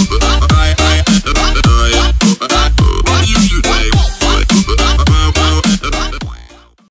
Ah,